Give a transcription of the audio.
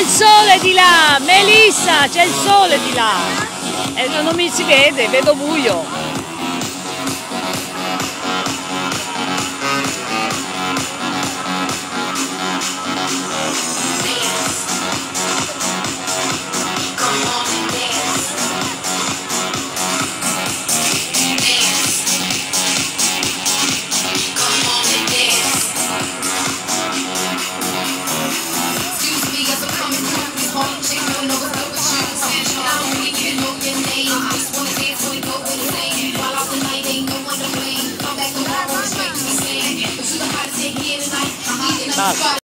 è di là, Melissa, c'è il sole di là. E non mi si vede, vedo buio. 啊